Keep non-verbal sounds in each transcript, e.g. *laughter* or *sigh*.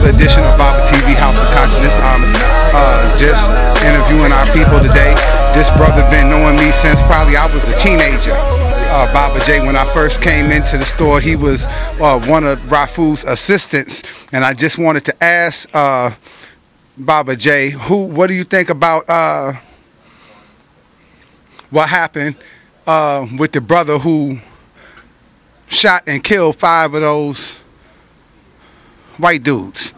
another edition of Baba TV House of Consciousness. I'm uh, just interviewing our people today. This brother been knowing me since probably I was a teenager. Uh, Baba J, when I first came into the store, he was uh, one of Rafu's assistants, and I just wanted to ask uh, Baba J, who, what do you think about uh, what happened uh, with the brother who shot and killed five of those white dudes?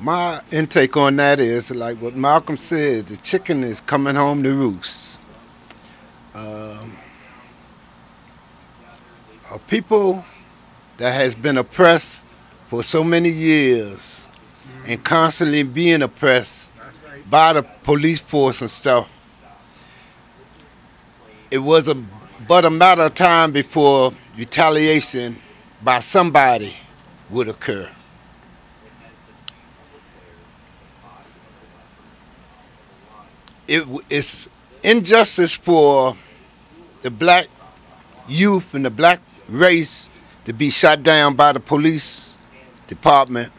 My intake on that is like what Malcolm says: the chicken is coming home to roost. Um, a people that has been oppressed for so many years and constantly being oppressed by the police force and stuff. It was a but a matter of time before retaliation by somebody would occur. it, it's injustice for the black youth and the black race to be shot down by the police department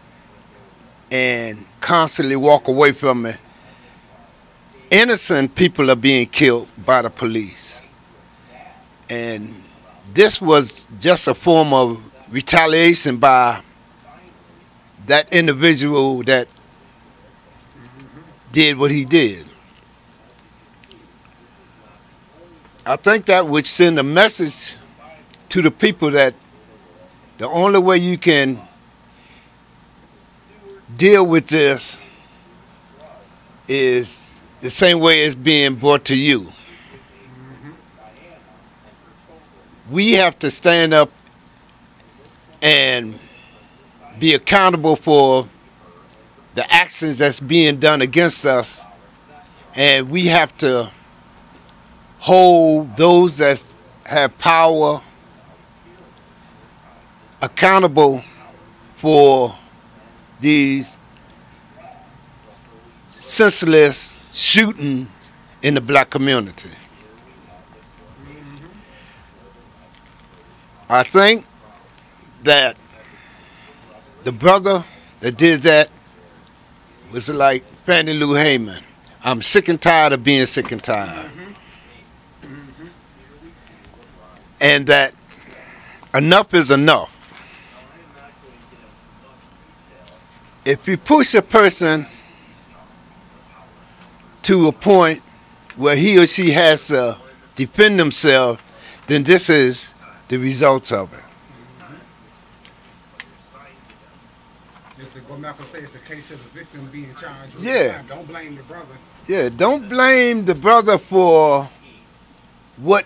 and constantly walk away from it. Innocent people are being killed by the police. And this was just a form of retaliation by that individual that did what he did. I think that would send a message to the people that the only way you can deal with this is the same way it's being brought to you. We have to stand up and be accountable for the actions that's being done against us, and we have to hold those that have power accountable for these senseless shootings in the black community. I think that the brother that did that was like Fannie Lou Hamer. I'm sick and tired of being sick and tired. and that enough is enough. If you push a person to a point where he or she has to defend themselves, then this is the results of it. What Malcolm it's a case of the victim being charged. Yeah. Don't blame the brother. Yeah, don't blame the brother for what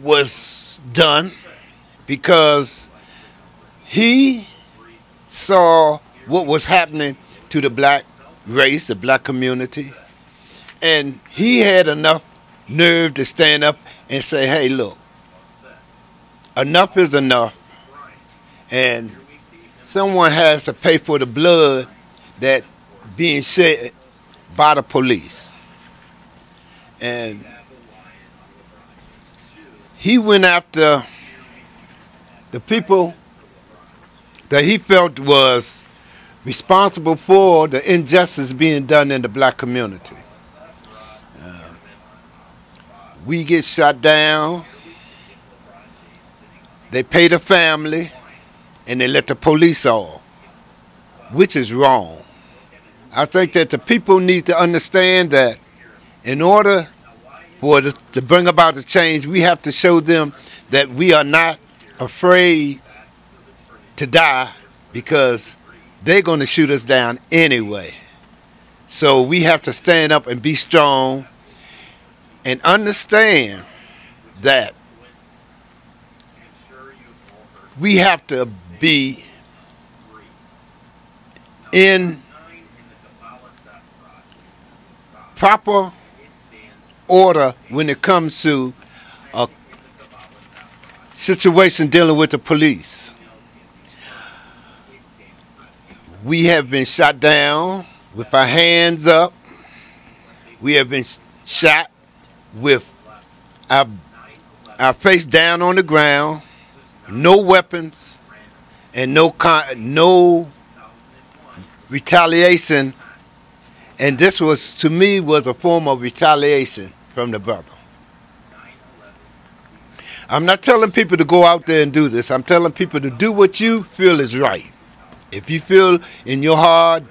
was done because he saw what was happening to the black race, the black community, and he had enough nerve to stand up and say, hey, look, enough is enough, and someone has to pay for the blood that being shed by the police. And he went after the people that he felt was responsible for the injustice being done in the black community. Uh, we get shot down, they pay the family, and they let the police off, which is wrong. I think that the people need to understand that in order for the, to bring about the change, we have to show them that we are not afraid to die because they're going to shoot us down anyway. So we have to stand up and be strong and understand that we have to be in proper order when it comes to a situation dealing with the police. We have been shot down with our hands up. We have been shot with our, our face down on the ground, no weapons, and no con- no retaliation. And this was to me was a form of retaliation from the brother. I'm not telling people to go out there and do this. I'm telling people to do what you feel is right. If you feel in your heart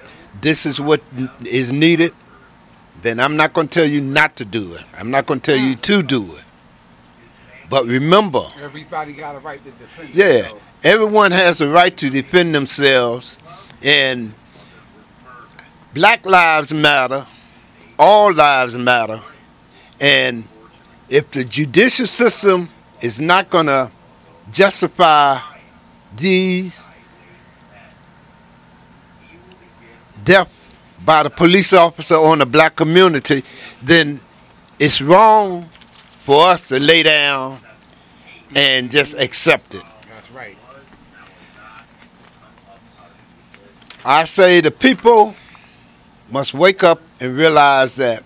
this is what is needed, then I'm not going to tell you not to do it. I'm not going to tell you mm. to do it. But remember, Everybody got a right to defend yeah, themselves. everyone has the right to defend themselves, and Black lives matter. All lives matter, and if the judicial system is not going to justify these death by the police officer on the black community, then it's wrong for us to lay down and just accept it. That's right. I say the people must wake up and realize that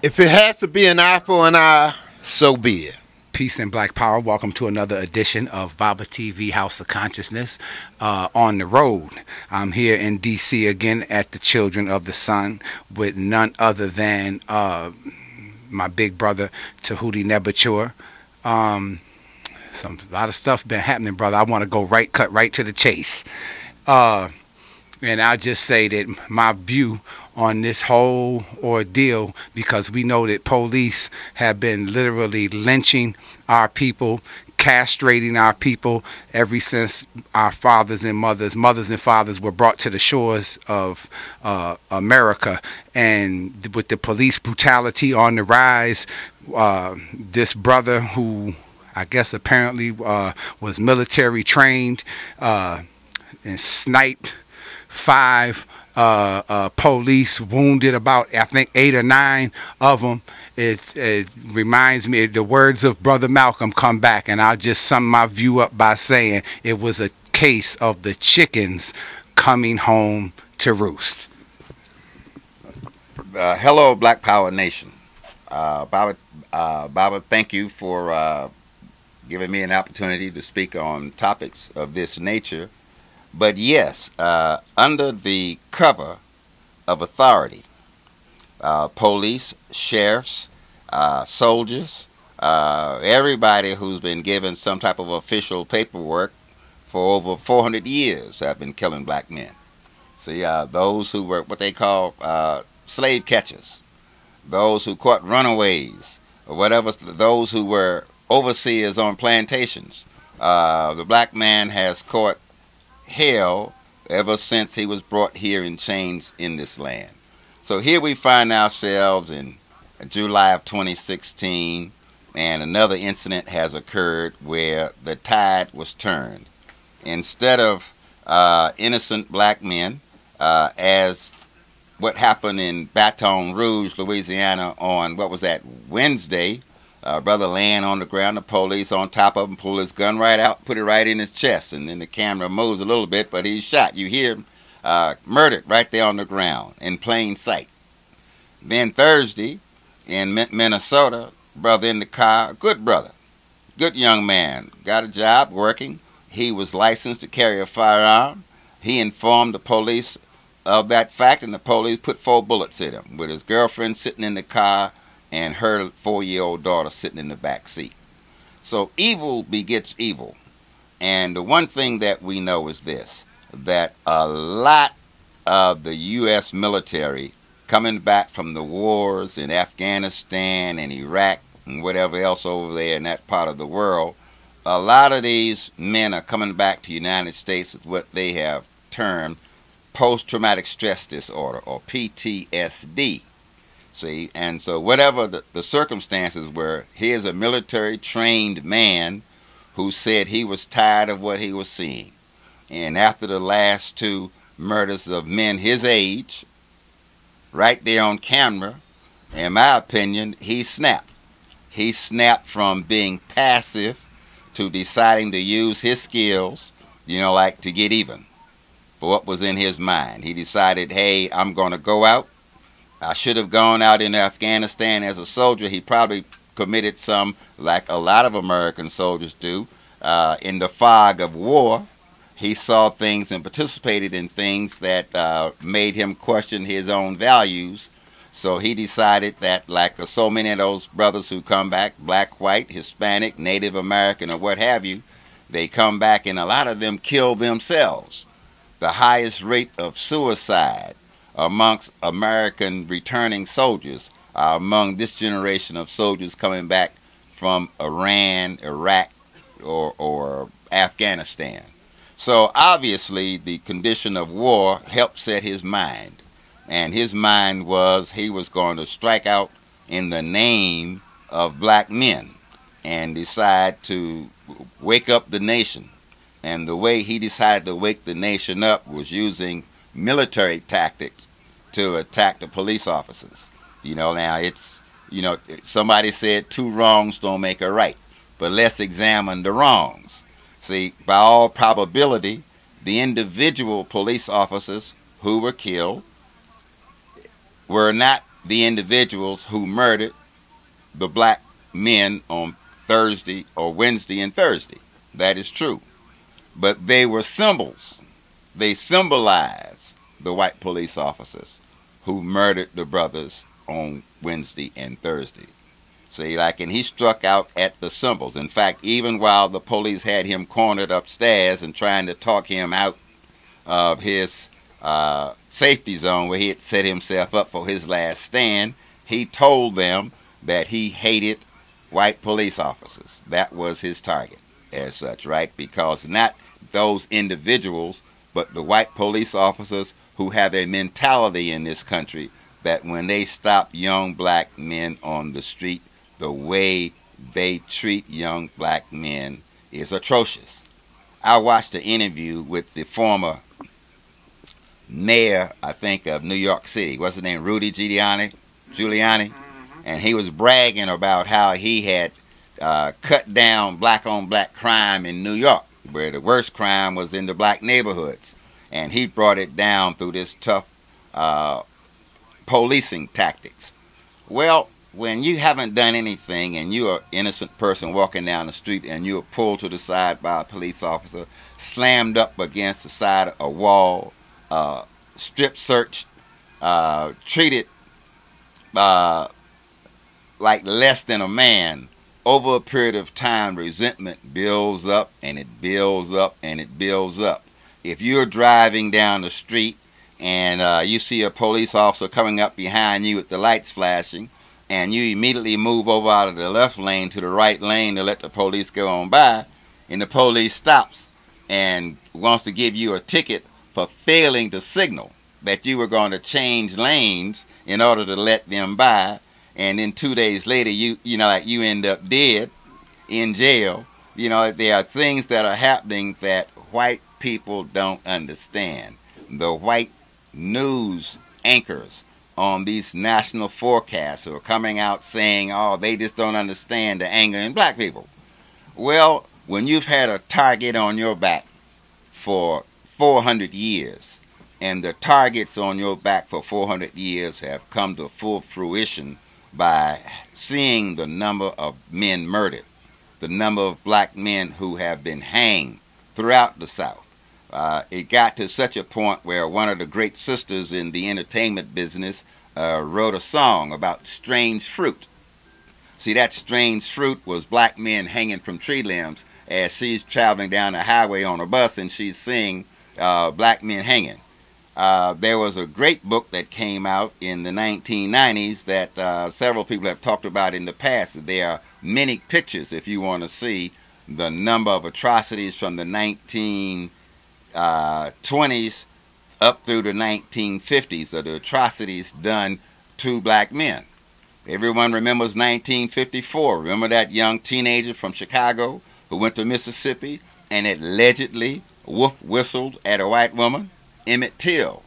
if it has to be an eye for an eye, so be it. Peace and Black Power. Welcome to another edition of Baba TV House of Consciousness uh, on the road. I'm here in DC again at the Children of the Sun with none other than uh, my big brother Tehuti Nebature. Um, some a lot of stuff been happening, brother. I want to go right, cut right to the chase. Uh, and I'll just say that my view on this whole ordeal, because we know that police have been literally lynching our people, castrating our people ever since our fathers and mothers, mothers and fathers were brought to the shores of uh, America. And with the police brutality on the rise, uh, this brother who I guess apparently uh, was military trained uh, and sniped five uh, uh, police, wounded about I think eight or nine of them. It, it reminds me the words of Brother Malcolm come back, and I'll just sum my view up by saying it was a case of the chickens coming home to roost. Uh, hello, Black Power Nation. Uh, Baba, uh, Baba, thank you for uh, giving me an opportunity to speak on topics of this nature. But yes, uh, under the cover of authority, uh, police, sheriffs, uh, soldiers, uh, everybody who's been given some type of official paperwork for over 400 years have been killing black men. See, uh, those who were what they call uh, slave catchers, those who caught runaways, or whatever, those who were overseers on plantations. The black man has caught hell ever since he was brought here in chains in this land. So here we find ourselves in July of 2016, and another incident has occurred where the tide was turned. Instead of uh, innocent black men, uh, as what happened in Baton Rouge, Louisiana, on what was that Wednesday, uh, brother laying on the ground, the police on top of him, pull his gun right out, put it right in his chest, and then the camera moves a little bit, but he's shot. You hear him uh, murdered right there on the ground in plain sight. Then Thursday in Minnesota, brother in the car, good brother, good young man, got a job working. He was licensed to carry a firearm. He informed the police of that fact, and the police put four bullets in him, with his girlfriend sitting in the car and her four-year-old daughter sitting in the back seat. So evil begets evil. And the one thing that we know is this, that a lot of the U.S. military coming back from the wars in Afghanistan and Iraq and whatever else over there in that part of the world, a lot of these men are coming back to the United States with what they have termed post-traumatic stress disorder or PTSD. See, and so whatever the, the circumstances were, here's a military trained man who said he was tired of what he was seeing. And after the last two murders of men his age, right there on camera, in my opinion, he snapped. He snapped from being passive to deciding to use his skills, you know, like to get even for what was in his mind. He decided, hey, I'm going to go out I should have gone out in Afghanistan as a soldier. He probably committed some, like a lot of American soldiers do, uh, in the fog of war. He saw things and participated in things that uh, made him question his own values. So he decided that, like so many of those brothers who come back, black, white, Hispanic, Native American, or what have you, they come back and a lot of them kill themselves. The highest rate of suicide amongst American returning soldiers are among this generation of soldiers coming back from Iran, Iraq, or, or Afghanistan. So obviously, the condition of war helped set his mind. And his mind was he was going to strike out in the name of black men and decide to wake up the nation. And the way he decided to wake the nation up was using military tactics to attack the police officers. You know, now it's, you know, somebody said two wrongs don't make a right, but let's examine the wrongs. See, by all probability, the individual police officers who were killed were not the individuals who murdered the black men on Thursday or Wednesday and Thursday. That is true. But they were symbols. They symbolized the white police officers who murdered the brothers on Wednesday and Thursday. See, like, and he struck out at the symbols. In fact, even while the police had him cornered upstairs and trying to talk him out of his uh, safety zone where he had set himself up for his last stand, he told them that he hated white police officers. That was his target as such, right? Because not those individuals, but the white police officers who have a mentality in this country that when they stop young black men on the street, the way they treat young black men is atrocious. I watched an interview with the former mayor, I think, of New York City. What's his name? Rudy Giuliani. Giuliani, and he was bragging about how he had uh, cut down black on black crime in New York, where the worst crime was in the black neighborhoods and he brought it down through this tough uh, policing tactics. Well, when you haven't done anything and you're an innocent person walking down the street and you're pulled to the side by a police officer, slammed up against the side of a wall, uh, strip searched, uh, treated uh, like less than a man, over a period of time, resentment builds up and it builds up and it builds up if you're driving down the street and uh, you see a police officer coming up behind you with the lights flashing, and you immediately move over out of the left lane to the right lane to let the police go on by, and the police stops and wants to give you a ticket for failing to signal that you were going to change lanes in order to let them by, and then two days later you you know like you end up dead in jail. You know there are things that are happening that white people don't understand. The white news anchors on these national forecasts who are coming out saying, oh, they just don't understand the anger in black people. Well, when you've had a target on your back for 400 years, and the targets on your back for 400 years have come to full fruition by seeing the number of men murdered, the number of black men who have been hanged throughout the South. Uh, it got to such a point where one of the great sisters in the entertainment business uh, wrote a song about strange fruit. See, that strange fruit was black men hanging from tree limbs as she's traveling down the highway on a bus and she's seeing uh, black men hanging. Uh, there was a great book that came out in the 1990s that uh, several people have talked about in the past. There are many pictures if you want to see the number of atrocities from the 1920s uh, 20s up through the 1950s of the atrocities done to black men. Everyone remembers 1954. Remember that young teenager from Chicago who went to Mississippi and allegedly wolf whistled at a white woman? Emmett Till.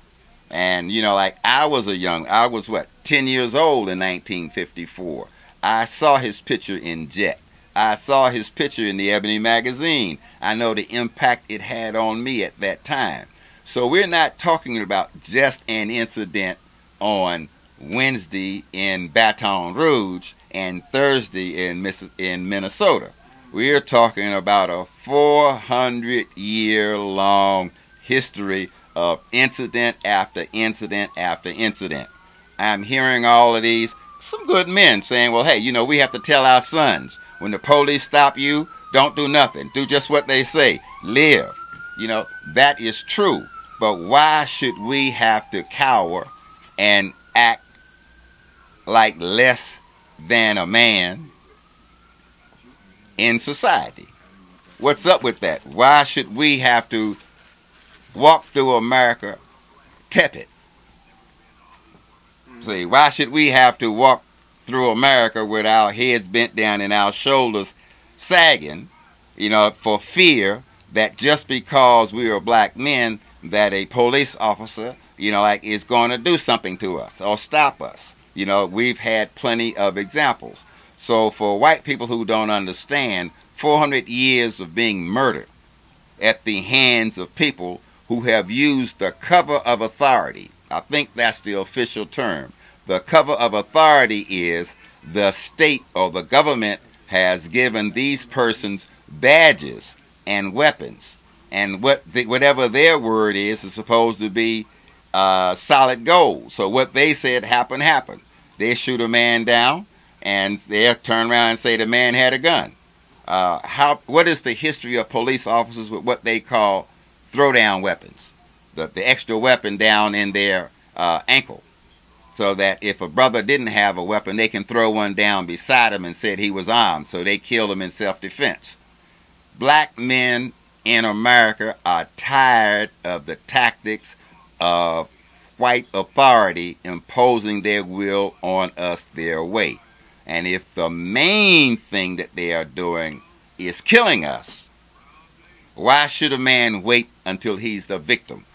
And, you know, like I was a young, I was what, 10 years old in 1954. I saw his picture in Jet. I saw his picture in the Ebony magazine. I know the impact it had on me at that time. So we're not talking about just an incident on Wednesday in Baton Rouge and Thursday in, Miss in Minnesota. We're talking about a 400 year long history of incident after incident after incident. I'm hearing all of these, some good men saying, well, hey, you know, we have to tell our sons when the police stop you, don't do nothing. Do just what they say. Live. You know, that is true. But why should we have to cower and act like less than a man in society? What's up with that? Why should we have to walk through America tepid. See, why should we have to walk through America with our heads bent down and our shoulders sagging, you know, for fear that just because we are black men, that a police officer, you know, like is going to do something to us or stop us. You know, we've had plenty of examples. So for white people who don't understand, 400 years of being murdered at the hands of people who have used the cover of authority. I think that's the official term. The cover of authority is the state or the government has given these persons badges and weapons. And what the, whatever their word is is supposed to be uh, solid gold. So what they said happened, happened. They shoot a man down, and they turn around and say the man had a gun. Uh, how? What is the history of police officers with what they call throwdown weapons, the, the extra weapon down in their uh, ankle, so that if a brother didn't have a weapon, they can throw one down beside him and said he was armed, so they killed him in self-defense. Black men in America are tired of the tactics of white authority imposing their will on us their way. And if the main thing that they are doing is killing us, why should a man wait until he's the victim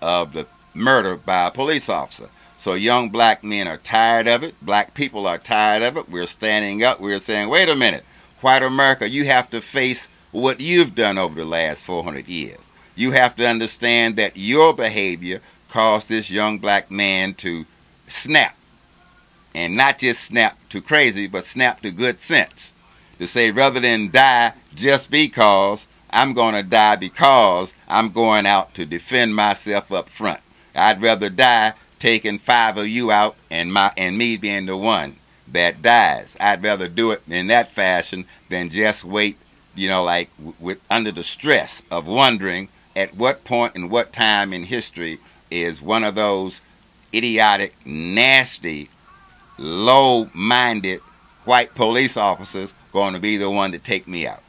of the murder by a police officer? So young black men are tired of it. Black people are tired of it. We're standing up. We're saying, wait a minute. White America, you have to face what you've done over the last 400 years. You have to understand that your behavior caused this young black man to snap. And not just snap to crazy, but snap to good sense. To say rather than die just because, I'm going to die because I'm going out to defend myself up front. I'd rather die taking five of you out and my and me being the one that dies. I'd rather do it in that fashion than just wait, you know, like with under the stress of wondering at what point and what time in history is one of those idiotic, nasty, low-minded white police officers going to be the one to take me out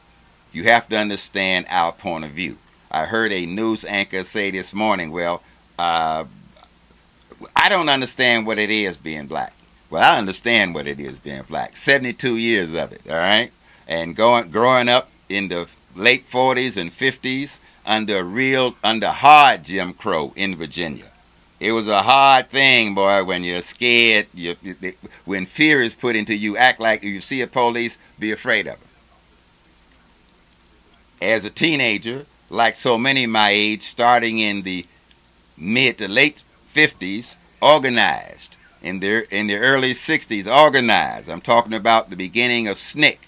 you have to understand our point of view. I heard a news anchor say this morning, well, uh, I don't understand what it is being black. Well, I understand what it is being black. 72 years of it, all right? And going, growing up in the late 40s and 50s under real, under hard Jim Crow in Virginia. It was a hard thing, boy, when you're scared. You, when fear is put into you, act like you see a police, be afraid of it. As a teenager, like so many my age, starting in the mid to late 50s, organized. In the, in the early 60s, organized. I'm talking about the beginning of SNCC,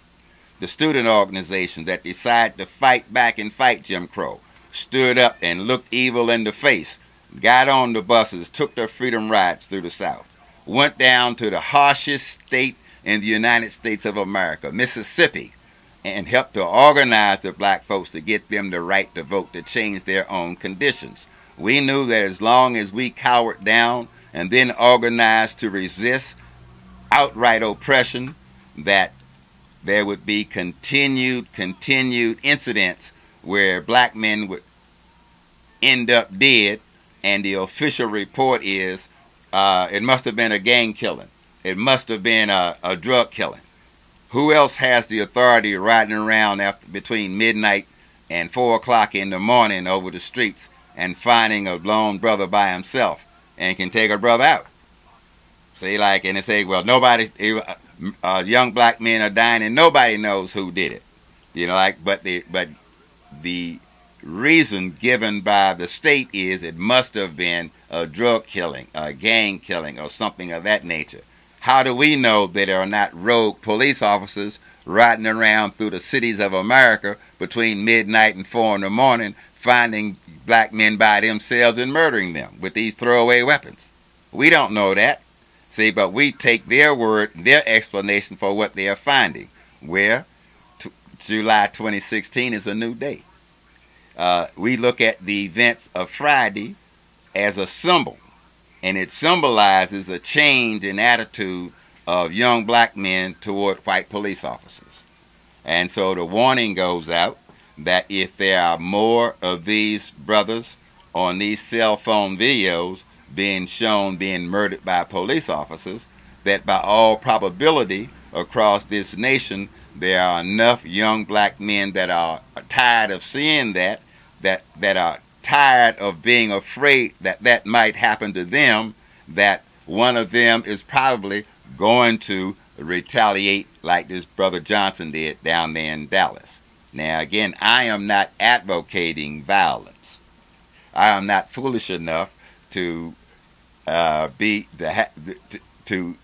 the student organization that decided to fight back and fight Jim Crow. Stood up and looked evil in the face got on the buses, took their freedom rides through the South, went down to the harshest state in the United States of America, Mississippi, and helped to organize the black folks to get them the right to vote to change their own conditions. We knew that as long as we cowered down and then organized to resist outright oppression, that there would be continued, continued incidents where black men would end up dead and the official report is uh, it must have been a gang killing. It must have been a, a drug killing. Who else has the authority riding around after between midnight and four o'clock in the morning over the streets and finding a lone brother by himself and can take a brother out? See, like, and they say, well, nobody, uh, young black men are dying and nobody knows who did it. You know, like, but the, but the reason given by the state is it must have been a drug killing, a gang killing, or something of that nature. How do we know that there are not rogue police officers riding around through the cities of America between midnight and four in the morning, finding black men by themselves and murdering them with these throwaway weapons? We don't know that. See, but we take their word, their explanation for what they are finding. Where July 2016 is a new day uh, we look at the events of Friday as a symbol, and it symbolizes a change in attitude of young black men toward white police officers. And so the warning goes out that if there are more of these brothers on these cell phone videos being shown being murdered by police officers, that by all probability across this nation there are enough young black men that are tired of seeing that that that are tired of being afraid that that might happen to them that one of them is probably going to retaliate like this brother Johnson did down there in Dallas. Now again, I am not advocating violence. I am not foolish enough to uh, be to, to, to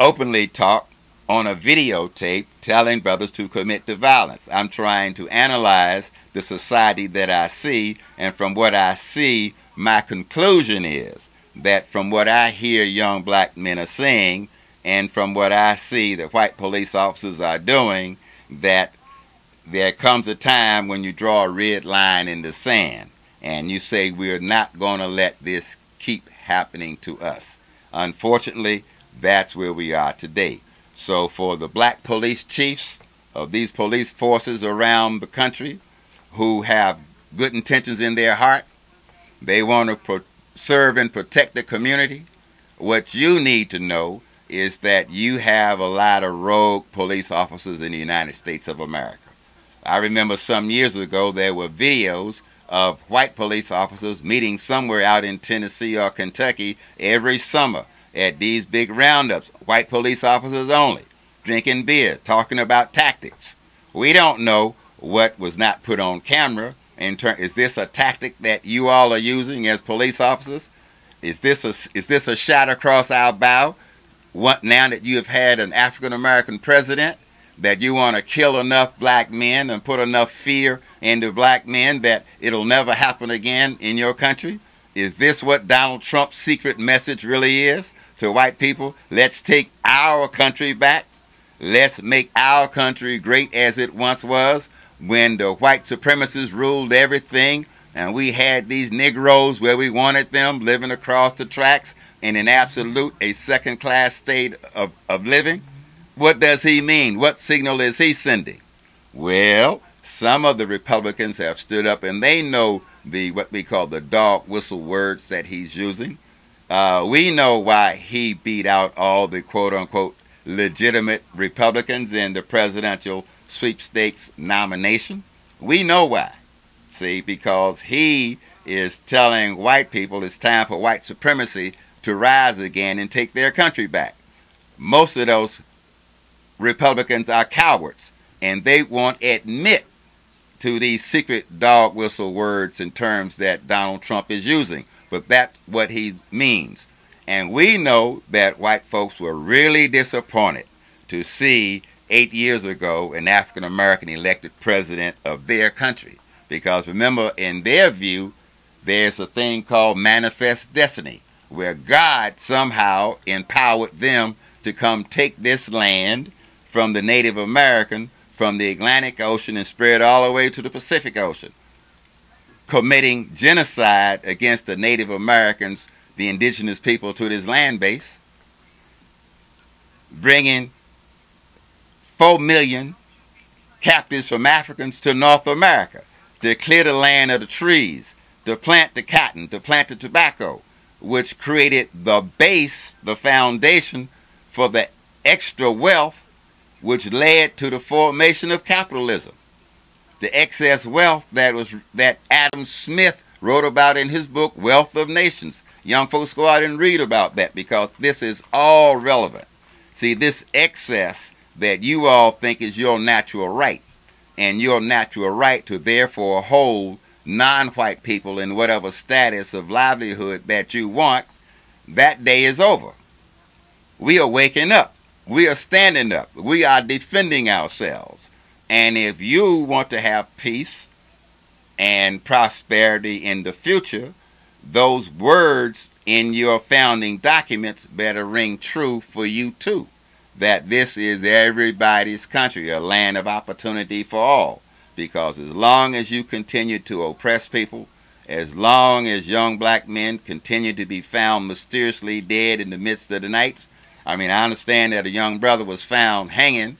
openly talk on a videotape telling brothers to commit to violence. I'm trying to analyze the society that I see, and from what I see, my conclusion is that from what I hear young black men are saying, and from what I see that white police officers are doing, that there comes a time when you draw a red line in the sand and you say we're not going to let this keep happening to us. Unfortunately, that's where we are today. So for the black police chiefs of these police forces around the country who have good intentions in their heart, they want to serve and protect the community. What you need to know is that you have a lot of rogue police officers in the United States of America. I remember some years ago there were videos of white police officers meeting somewhere out in Tennessee or Kentucky every summer at these big roundups, white police officers only, drinking beer, talking about tactics. We don't know what was not put on camera. In turn, is this a tactic that you all are using as police officers? Is this a is this a shot across our bow? What now that you have had an African American president that you want to kill enough black men and put enough fear into black men that it'll never happen again in your country? Is this what Donald Trump's secret message really is to white people? Let's take our country back. Let's make our country great as it once was when the white supremacists ruled everything and we had these Negroes where we wanted them living across the tracks in an absolute, a second class state of, of living. What does he mean? What signal is he sending? Well, some of the Republicans have stood up and they know the what we call the dog whistle words that he's using. Uh, we know why he beat out all the quote unquote legitimate Republicans in the presidential sweepstakes nomination. We know why. See, because he is telling white people it's time for white supremacy to rise again and take their country back. Most of those Republicans are cowards, and they won't admit to these secret dog whistle words and terms that Donald Trump is using. But that's what he means. And we know that white folks were really disappointed to see eight years ago an African American elected president of their country. Because remember, in their view, there's a thing called manifest destiny, where God somehow empowered them to come take this land from the Native American, from the Atlantic Ocean, and spread all the way to the Pacific Ocean, committing genocide against the Native Americans, the indigenous people, to this land base, bringing 4 million captives from Africans to North America to clear the land of the trees, to plant the cotton, to plant the tobacco, which created the base, the foundation for the extra wealth which led to the formation of capitalism. The excess wealth that was that Adam Smith wrote about in his book Wealth of Nations. Young folks go out and read about that because this is all relevant. See, this excess that you all think is your natural right, and your natural right to therefore hold non-white people in whatever status of livelihood that you want, that day is over. We are waking up. We are standing up. We are defending ourselves. And if you want to have peace and prosperity in the future, those words in your founding documents better ring true for you too. That this is everybody's country, a land of opportunity for all. Because as long as you continue to oppress people, as long as young black men continue to be found mysteriously dead in the midst of the nights, I mean, I understand that a young brother was found hanging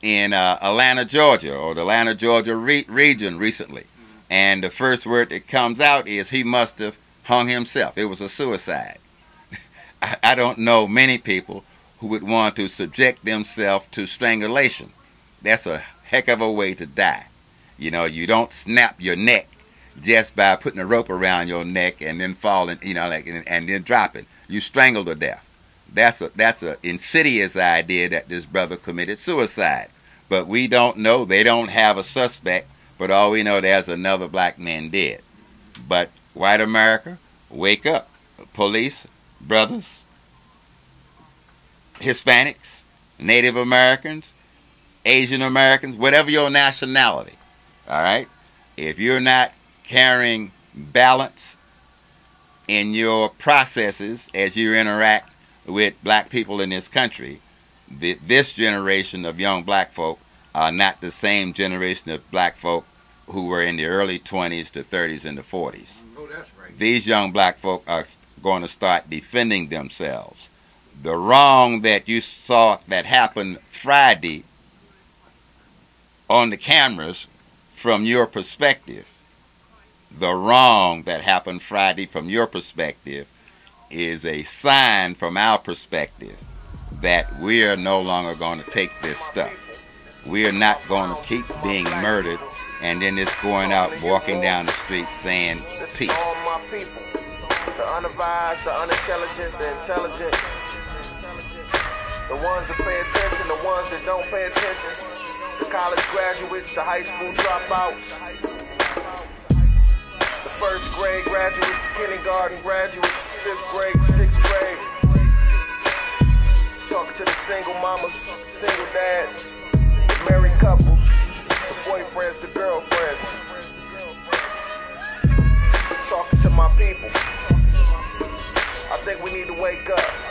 in uh, Atlanta, Georgia, or the Atlanta, Georgia re- region recently. And the first word that comes out is he must have hung himself. It was a suicide. *laughs* I, I don't know many people who would want to subject themselves to strangulation. That's a heck of a way to die. You know, you don't snap your neck just by putting a rope around your neck and then falling, you know, like and, and then dropping. You strangle to death. That's a that's an insidious idea that this brother committed suicide. But we don't know. They don't have a suspect. But all we know, there's another black man dead. But white America, wake up. Police, brothers, Hispanics, Native Americans, Asian Americans, whatever your nationality. All right? If you're not carrying balance in your processes as you interact with black people in this country, the, this generation of young black folk are not the same generation of black folk who were in the early 20s to 30s and the 40s. Oh, that's right. These young black folk are going to start defending themselves. The wrong that you saw that happened Friday on the cameras from your perspective, the wrong that happened Friday from your perspective is a sign from our perspective that we are no longer going to take this stuff. We are not going to keep being murdered and then just going out walking down the street saying peace. The unadvised, the unintelligent, the intelligent. The ones that pay attention, the ones that don't pay attention. The college graduates, the high school dropouts. The first grade graduates, the kindergarten graduates, fifth grade, sixth grade. Talking to the single mamas, single dads, married couples, the boyfriends, the girlfriends. Talking to my people. I think we need to wake up.